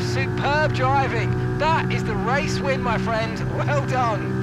superb driving. That is the race win, my friend. Well done.